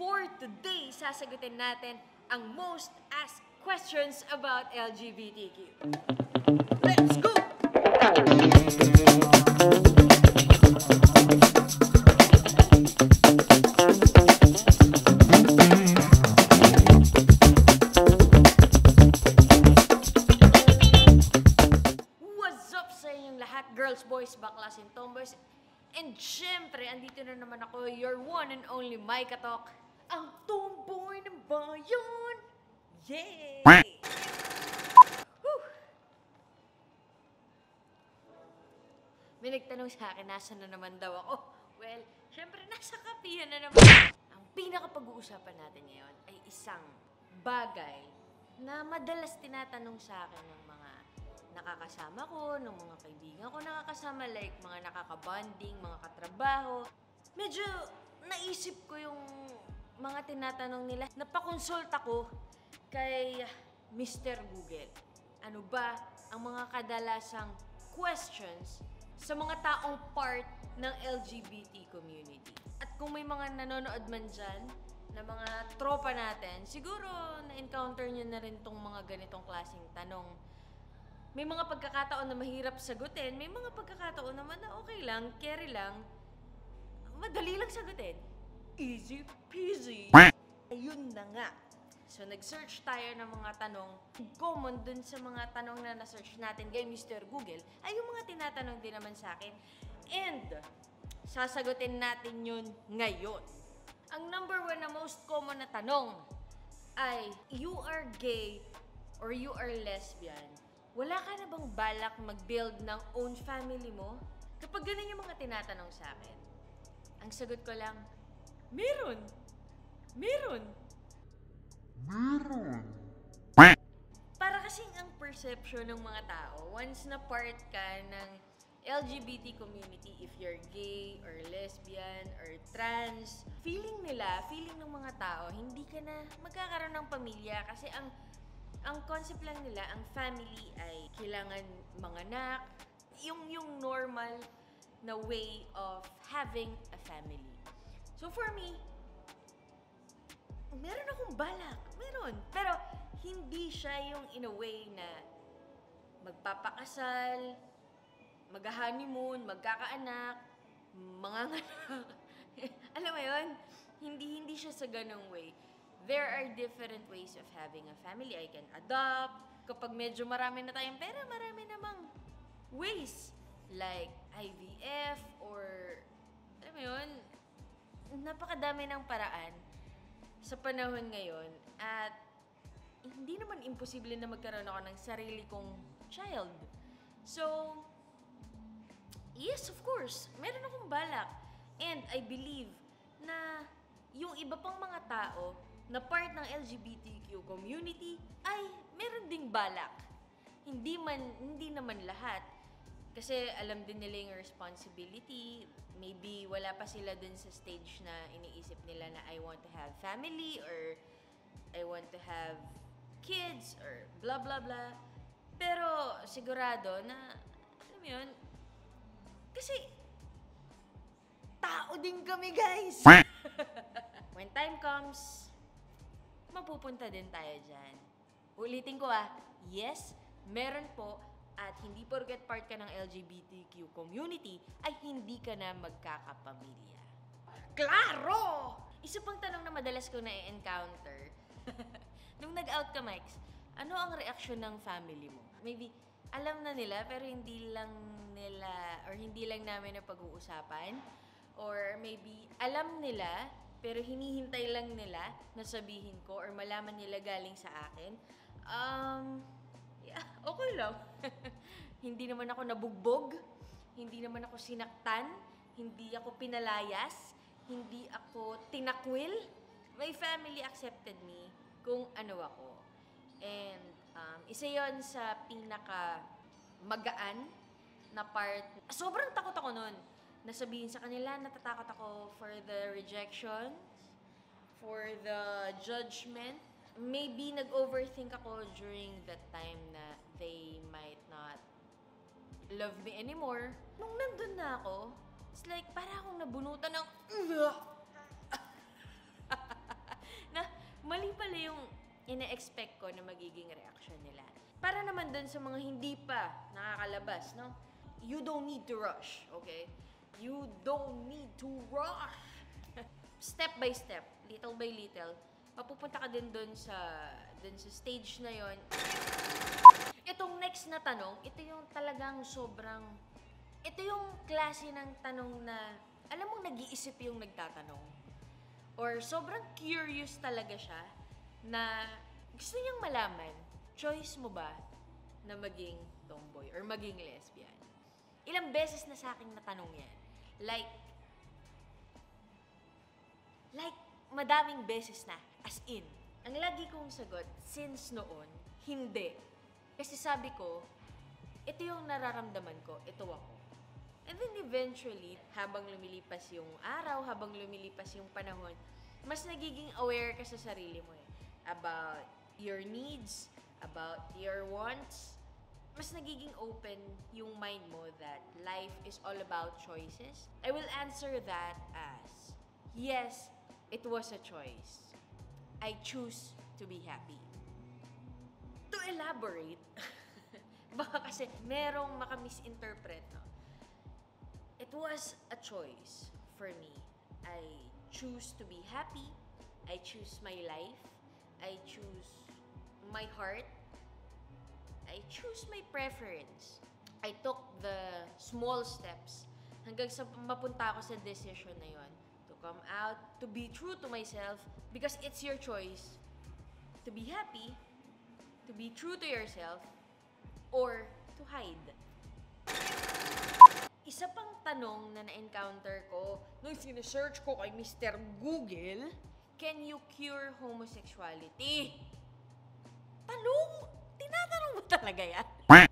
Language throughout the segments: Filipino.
For today, sasagutin natin ang most asked questions about LGBTQ. Let's go! Girls, boys, baklas, and tomboys? And syempre, andito na naman ako, your one and only Mike Katok, ang tomboy ng bayan! Yay! May nagtanong sa akin, nasa na naman daw ako. Well, syempre, nasa kapihan na naman. Ang pinakapag-uusapan natin ngayon ay isang bagay na madalas tinatanong sa akin ng mga nakakasama ko, ng mga kaibigan ko nakakasama, like mga nakakabanding, mga katrabaho. Medyo naisip ko yung mga tinatanong nila. Napakonsulta ko kay Mr. Google. Ano ba ang mga kadalasang questions sa mga taong part ng LGBT community? At kung may mga nanonood man dyan, na mga tropa natin, siguro na-encounter nyo na rin tong mga ganitong klaseng tanong may mga pagkakataon na mahirap sagutin, may mga pagkakataon naman na okay lang, carry lang, madali lang sagutin. Easy peasy. Ayun na nga. So, nag-search tayo ng mga tanong. Common dun sa mga tanong na na-search natin kay Mr. Google ay yung mga tinatanong din naman sa akin. And, sasagutin natin yun ngayon. Ang number one na most common na tanong ay, you are gay or you are lesbian, wala ka na bang balak mag-build ng own family mo? Kapag ganun yung mga tinatanong sa akin, ang sagot ko lang, meron. Meron. Para kasing ang perception ng mga tao, once na part ka ng LGBT community, if you're gay or lesbian or trans, feeling nila, feeling ng mga tao, hindi ka na magkakaroon ng pamilya kasi ang ang concept lang nila, ang family ay kailangan manganak, yung yung normal na way of having a family. So for me, meron akong balak. Meron. Pero hindi siya yung in a way na magpapakasal, mag-honeymoon, magkakaanak, manganganak. Alam mo yun? Hindi, hindi siya sa ganong way. There are different ways of having a family. I can adopt. Kapag medyo marami na tayong pera, marami namang ways. Like IVF napakadami ng paraan sa panahon ngayon at hindi naman imposible na magkaroon ako ng sarili kong child. So, yes, of course, meron akong balak. And I believe na yung iba pang mga tao na part ng LGBTQ community ay meron ding balak. Hindi man hindi naman lahat kasi alam din nila yung responsibility. Maybe wala pa sila dun sa stage na iniisip nila na I want to have family or I want to have kids or blah blah blah. Pero sigurado na alam mo yun, kasi tao din kami guys. When time comes, mapupunta din tayo dyan. Ulitin ko ah, yes, meron po at hindi porket part ka ng LGBTQ community ay hindi ka na magkakapamilya. Klaro! Isa pang tanong na madalas ko na-encounter, nung nag-out ka, Mikes, ano ang reaksyon ng family mo? Maybe, alam na nila pero hindi lang nila or hindi lang namin na pag-uusapan or maybe alam nila pero hinihintay lang nila na sabihin ko or malaman nila galing sa akin. Um, yeah, okay lang. hindi naman ako nabugbog, hindi naman ako sinaktan, hindi ako pinalayas, hindi ako tinakwil. My family accepted me kung ano ako. And um, isa yon sa pinaka magaan na part. Sobrang takot ako nun. Nasabihin sa kanila, natatakot ako for the rejection, for the judgment. Maybe nag-overthink ako during that time na they might not love me anymore. Nung nandun na ako, it's like para akong nabunutan ng ine-expect ko na magiging reaction nila. Para naman dun sa mga hindi pa nakakalabas, no? You don't need to rush, okay? You don't need to rush. step by step, little by little, mapupunta ka din dun sa dun sa stage na yon. Itong next na tanong, ito yung talagang sobrang ito yung klase ng tanong na alam mo nag-iisip yung nagtatanong or sobrang curious talaga siya na gusto niyang malaman, choice mo ba na maging tomboy or maging lesbian? Ilang beses na sa akin natanong yan. Like, like, madaming beses na. As in, ang lagi kong sagot, since noon, hindi. Kasi sabi ko, ito yung nararamdaman ko, ito ako. And then eventually, habang lumilipas yung araw, habang lumilipas yung panahon, mas nagiging aware ka sa sarili mo eh. About your needs, about your wants. Mas nagiging open yung mind mo that life is all about choices. I will answer that as, yes, it was a choice. I choose to be happy. Elaborate, baka kasi merong makamisinterpret, no? It was a choice for me. I choose to be happy. I choose my life. I choose my heart. I choose my preference. I took the small steps hanggang sa mapunta ako sa decision na yon to come out, to be true to myself because it's your choice to be happy, to be true to yourself, or to hide. Isa pang tanong na na-encounter ko nung sinesearch ko kay Mr. Google, can you cure homosexuality? Tanong? Tinatanong mo talaga yan?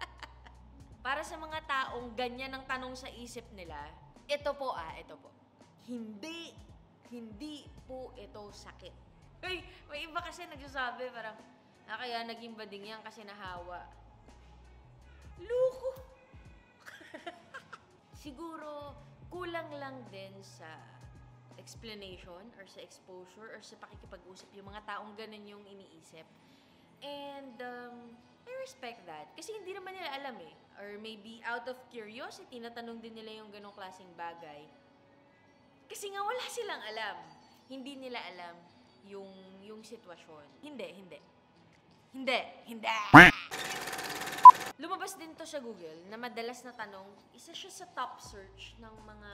Para sa mga taong ganyan ang tanong sa isip nila, ito po ah, ito po. Hindi, hindi po ito sakit. Uy, may iba kasi nagsasabi parang, ah, kaya naging bading yan kasi nahawa. Luko! siguro kulang lang din sa explanation or sa exposure or sa pakikipag-usap yung mga taong ganun yung iniisip. And um, I respect that. Kasi hindi naman nila alam eh. Or maybe out of curiosity, natanong din nila yung ganong klaseng bagay. Kasi nga wala silang alam. Hindi nila alam yung, yung sitwasyon. Hindi, hindi. Hindi, hindi. Lumabas din to sa Google na madalas na tanong, isa siya sa top search ng mga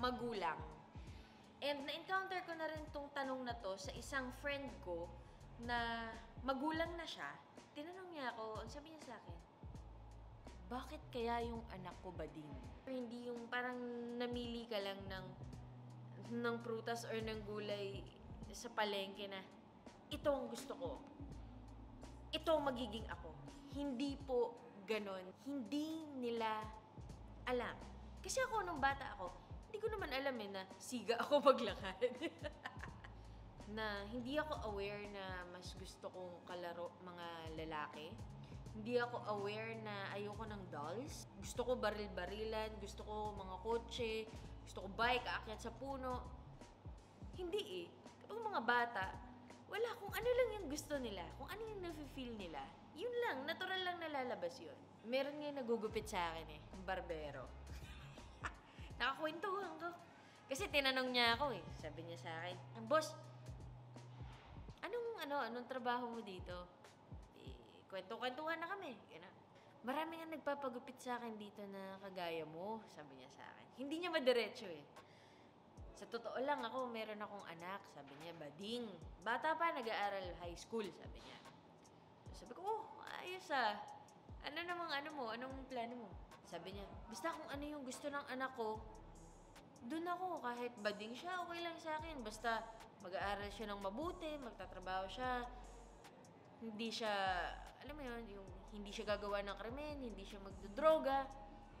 magulang. And na-encounter ko na rin tong tanong na to sa isang friend ko na magulang na siya. Tinanong niya ako, sabi niya sa akin, bakit kaya yung anak ko bading? Hindi yung parang namili ka lang ng ng prutas or ng gulay sa palengke na ito ang gusto ko. Ito magiging ako. Hindi po ganon. Hindi nila alam. Kasi ako, nung bata ako, hindi ko naman alam eh na siga ako maglakad. na hindi ako aware na mas gusto kong kalaro mga lalaki. Hindi ako aware na ayoko ng dolls. Gusto ko baril-barilan, gusto ko mga kotse, gusto ko bike, aakyat sa puno. Hindi eh. Kapag mga bata, wala kung ano lang yung gusto nila, kung ano yung nafe-feel nila. Yun lang, natural lang nalalabas yun. Meron nga nagugupit sa akin eh, yung barbero. Nakakwentuhan ko. Kasi tinanong niya ako eh. Sabi niya sa akin, "Ah, boss, anong ano, anong trabaho mo dito? Eh, kwento-kwentuhan na kami. Ganun. Marami nga nagpapagupit sa akin dito na kagaya mo, sabi niya sa akin. Hindi niya madiretso eh. Sa totoo lang ako, meron akong anak, sabi niya, bading. Bata pa, nag-aaral high school, sabi niya. Sabi ko, oh, ayos ah. Ano namang ano mo, anong plano mo? Sabi niya, basta kung ano yung gusto ng anak ko, doon ako, kahit bading siya, okay lang sa akin. Basta mag-aaral siya ng mabuti, magtatrabaho siya, hindi siya, alam mo yun, yung hindi siya gagawa ng krimen, hindi siya magdodroga.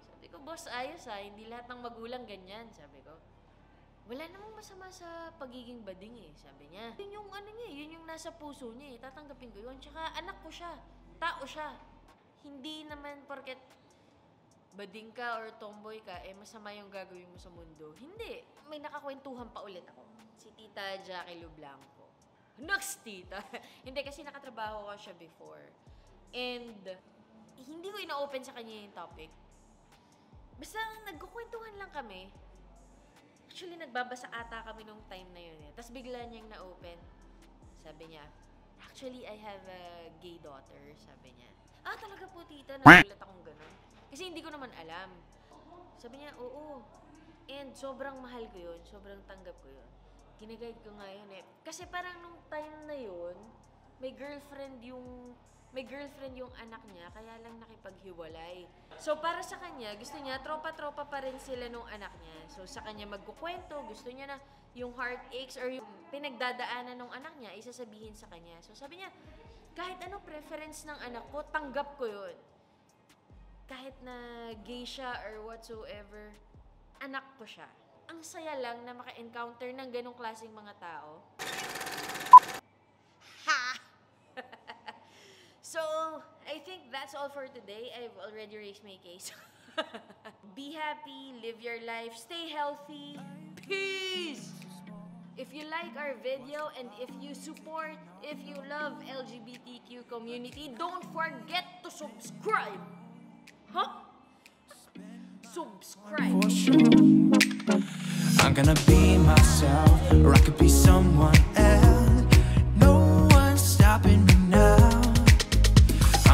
Sabi ko, boss, ayos ah, hindi lahat ng magulang ganyan, sabi ko. Wala namang masama sa pagiging bading eh, sabi niya. Yun yung ano niya, eh, yun yung nasa puso niya eh, tatanggapin ko yun. Tsaka anak ko siya, tao siya. Hindi naman porket bading ka or tomboy ka, eh masama yung gagawin mo sa mundo. Hindi. May nakakwentuhan pa ulit ako. Si Tita Jackie Lu Blanco. Nux, tita. hindi, kasi nakatrabaho ko siya before. And, hindi ko ina-open sa kanya yung topic. Basta nagkukwentuhan lang kami. Actually, nagbabasa ata kami nung time na yun eh. Tapos bigla niyang na-open. Sabi niya, actually, I have a gay daughter, sabi niya. Ah, talaga po, tita. Nagulat akong ganun. Kasi hindi ko naman alam. Sabi niya, oo. And sobrang mahal ko yun. Sobrang tanggap ko yun. Ginaguide ko nga yun eh. Kasi parang nung time na yun, may girlfriend yung may girlfriend yung anak niya, kaya lang nakipaghiwalay. So, para sa kanya, gusto niya, tropa-tropa pa rin sila nung anak niya. So, sa kanya magkukwento, gusto niya na yung heartaches or yung pinagdadaanan ng anak niya, isasabihin sa kanya. So, sabi niya, kahit ano preference ng anak ko, tanggap ko yun. Kahit na gay siya or whatsoever, anak ko siya. Ang saya lang na maka-encounter ng ganong klaseng mga tao. All for today. I've already raised my case. Be happy, live your life, stay healthy. Peace! If you like our video and if you support, if you love LGBTQ community, don't forget to subscribe. Huh? Subscribe. I'm gonna be myself, or I could be someone else. No one's stopping me.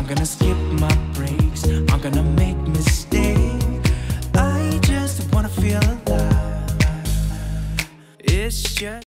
I'm gonna skip my breaks. I'm gonna make mistakes. I just wanna feel alive. It's just